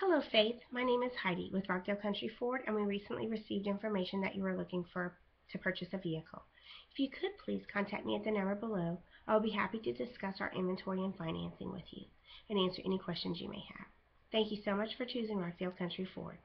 Hello, Faith. My name is Heidi with Rockdale Country Ford, and we recently received information that you are looking for to purchase a vehicle. If you could please contact me at the number below, I will be happy to discuss our inventory and financing with you and answer any questions you may have. Thank you so much for choosing Rockdale Country Ford.